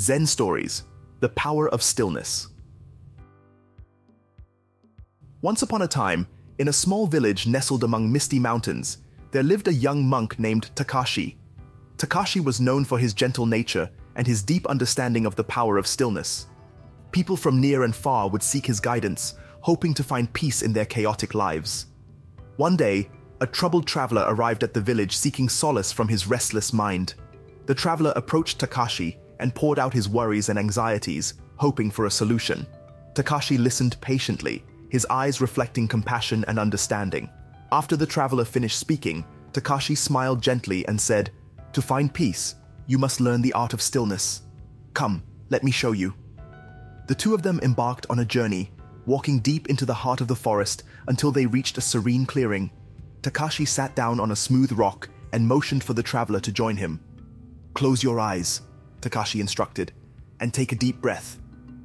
Zen Stories The Power of Stillness. Once upon a time, in a small village nestled among misty mountains, there lived a young monk named Takashi. Takashi was known for his gentle nature and his deep understanding of the power of stillness. People from near and far would seek his guidance, hoping to find peace in their chaotic lives. One day, a troubled traveler arrived at the village seeking solace from his restless mind. The traveler approached Takashi and poured out his worries and anxieties, hoping for a solution. Takashi listened patiently, his eyes reflecting compassion and understanding. After the traveler finished speaking, Takashi smiled gently and said, To find peace, you must learn the art of stillness. Come, let me show you. The two of them embarked on a journey, walking deep into the heart of the forest until they reached a serene clearing. Takashi sat down on a smooth rock and motioned for the traveler to join him. Close your eyes, Takashi instructed, and take a deep breath.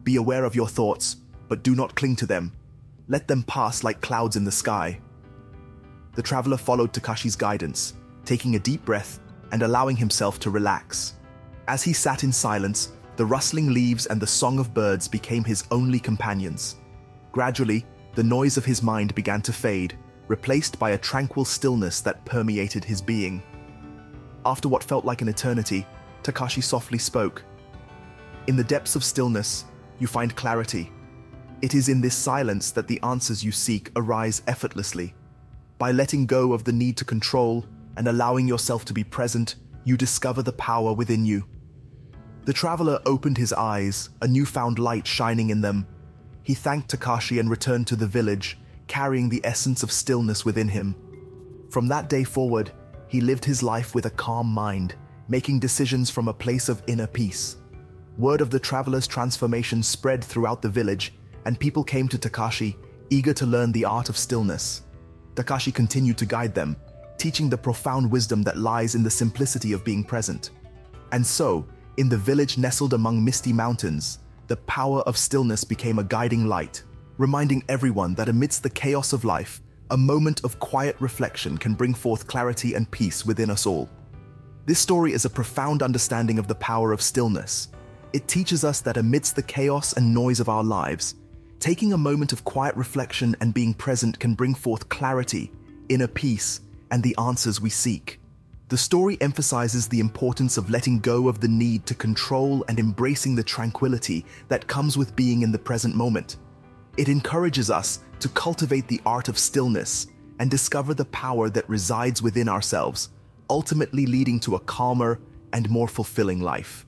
Be aware of your thoughts, but do not cling to them. Let them pass like clouds in the sky. The traveler followed Takashi's guidance, taking a deep breath and allowing himself to relax. As he sat in silence, the rustling leaves and the song of birds became his only companions. Gradually, the noise of his mind began to fade, replaced by a tranquil stillness that permeated his being. After what felt like an eternity, Takashi softly spoke. In the depths of stillness, you find clarity. It is in this silence that the answers you seek arise effortlessly. By letting go of the need to control and allowing yourself to be present, you discover the power within you. The traveler opened his eyes, a newfound light shining in them. He thanked Takashi and returned to the village, carrying the essence of stillness within him. From that day forward, he lived his life with a calm mind, making decisions from a place of inner peace. Word of the traveler's transformation spread throughout the village, and people came to Takashi, eager to learn the art of stillness. Takashi continued to guide them, teaching the profound wisdom that lies in the simplicity of being present. And so, in the village nestled among misty mountains, the power of stillness became a guiding light, reminding everyone that amidst the chaos of life, a moment of quiet reflection can bring forth clarity and peace within us all. This story is a profound understanding of the power of stillness. It teaches us that amidst the chaos and noise of our lives, taking a moment of quiet reflection and being present can bring forth clarity, inner peace, and the answers we seek. The story emphasizes the importance of letting go of the need to control and embracing the tranquility that comes with being in the present moment. It encourages us to cultivate the art of stillness and discover the power that resides within ourselves, ultimately leading to a calmer and more fulfilling life.